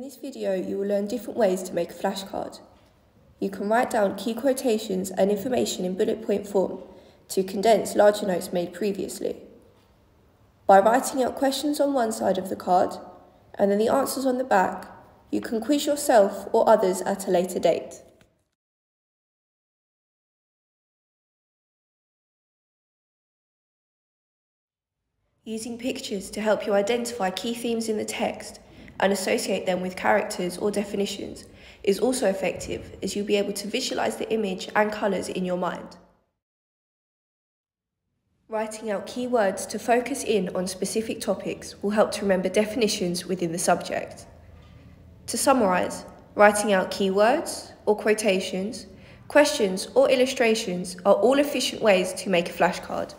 this video, you will learn different ways to make a flashcard. You can write down key quotations and information in bullet point form to condense larger notes made previously. By writing out questions on one side of the card and then the answers on the back, you can quiz yourself or others at a later date. Using pictures to help you identify key themes in the text and associate them with characters or definitions is also effective as you'll be able to visualize the image and colours in your mind. Writing out keywords to focus in on specific topics will help to remember definitions within the subject. To summarise, writing out keywords or quotations, questions or illustrations are all efficient ways to make a flashcard.